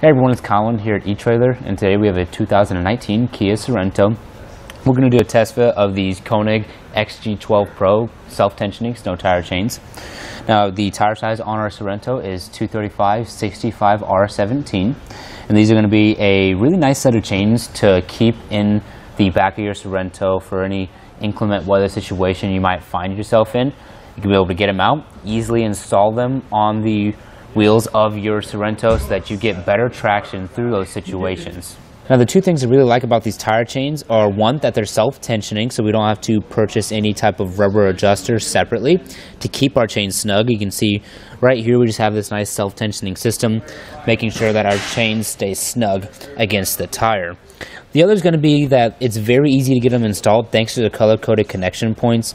Hey everyone, it's Colin here at eTrailer, and today we have a 2019 Kia Sorento. We're going to do a test fit of these Konig XG12 Pro self-tensioning snow tire chains. Now the tire size on our Sorento is 235 65 R17, and these are going to be a really nice set of chains to keep in the back of your Sorento for any inclement weather situation you might find yourself in. You can be able to get them out, easily install them on the wheels of your Sorento so that you get better traction through those situations. Now the two things I really like about these tire chains are one, that they're self-tensioning so we don't have to purchase any type of rubber adjuster separately to keep our chain snug. You can see right here we just have this nice self-tensioning system making sure that our chains stay snug against the tire. The other is going to be that it's very easy to get them installed thanks to the color-coded connection points.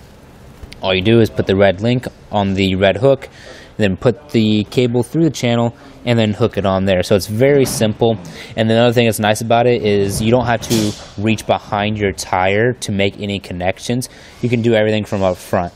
All you do is put the red link on the red hook then put the cable through the channel and then hook it on there. So it's very simple. And the other thing that's nice about it is you don't have to reach behind your tire to make any connections. You can do everything from up front.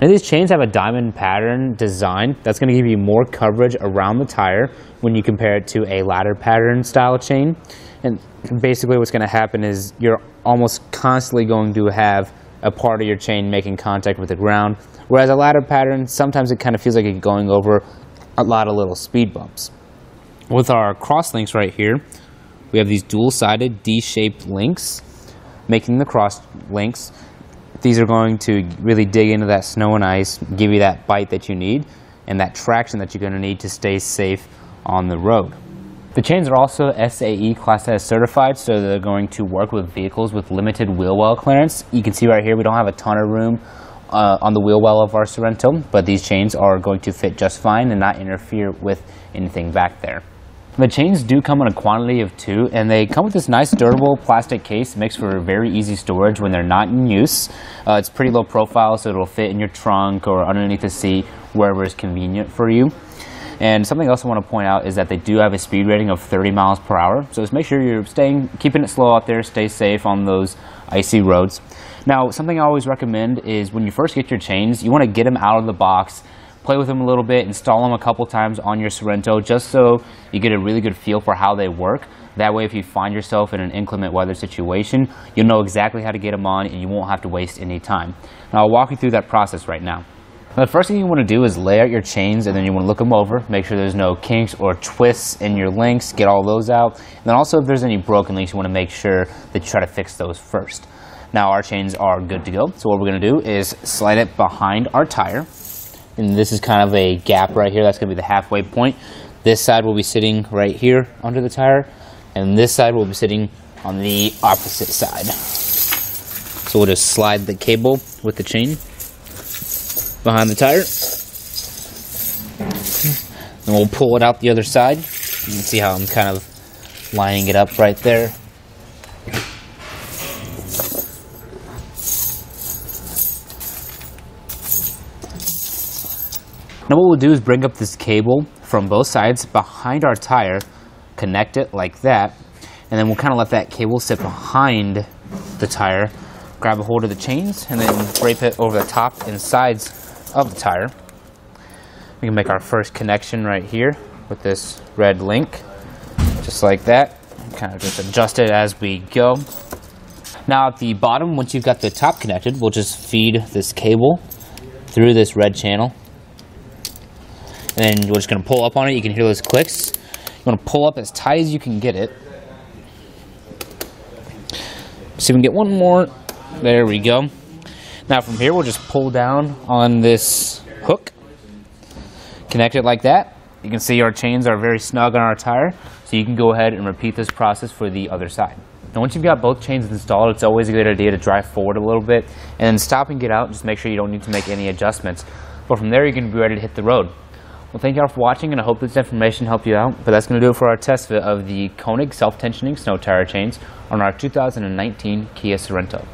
Now these chains have a diamond pattern design that's going to give you more coverage around the tire when you compare it to a ladder pattern style chain. And basically what's going to happen is you're almost constantly going to have a part of your chain making contact with the ground. Whereas a ladder pattern, sometimes it kind of feels like it's going over a lot of little speed bumps. With our cross links right here, we have these dual-sided D-shaped links, making the cross links. These are going to really dig into that snow and ice, give you that bite that you need, and that traction that you're going to need to stay safe on the road. The chains are also SAE Class S certified, so they're going to work with vehicles with limited wheel well clearance. You can see right here we don't have a ton of room uh, on the wheel well of our Sorento, but these chains are going to fit just fine and not interfere with anything back there. The chains do come in a quantity of two, and they come with this nice durable plastic case. makes for very easy storage when they're not in use. Uh, it's pretty low profile, so it'll fit in your trunk or underneath the seat, wherever is convenient for you. And something else I want to point out is that they do have a speed rating of 30 miles per hour. So just make sure you're staying, keeping it slow out there, stay safe on those icy roads. Now, something I always recommend is when you first get your chains, you want to get them out of the box, play with them a little bit, install them a couple times on your Sorento just so you get a really good feel for how they work. That way, if you find yourself in an inclement weather situation, you'll know exactly how to get them on and you won't have to waste any time. Now, I'll walk you through that process right now. The first thing you want to do is lay out your chains and then you want to look them over, make sure there's no kinks or twists in your links, get all those out. And then also if there's any broken links, you want to make sure that you try to fix those first. Now our chains are good to go. So what we're going to do is slide it behind our tire. And this is kind of a gap right here. That's going to be the halfway point. This side will be sitting right here under the tire. And this side will be sitting on the opposite side. So we'll just slide the cable with the chain behind the tire. And we'll pull it out the other side. You can see how I'm kind of lining it up right there. Now what we'll do is bring up this cable from both sides behind our tire, connect it like that, and then we'll kind of let that cable sit behind the tire, grab a hold of the chains, and then drape it over the top and sides of the tire. We can make our first connection right here with this red link, just like that. Kind of just adjust it as we go. Now at the bottom, once you've got the top connected, we'll just feed this cable through this red channel. And then we're just going to pull up on it. You can hear those clicks. You want to pull up as tight as you can get it. See if we can get one more. There we go. Now from here, we'll just pull down on this hook, connect it like that. You can see our chains are very snug on our tire, so you can go ahead and repeat this process for the other side. Now once you've got both chains installed, it's always a good idea to drive forward a little bit and then stop and get out. and Just make sure you don't need to make any adjustments. But from there, you're going to be ready to hit the road. Well, thank you all for watching, and I hope this information helped you out. But that's going to do it for our test fit of the Konig self-tensioning snow tire chains on our 2019 Kia Sorento.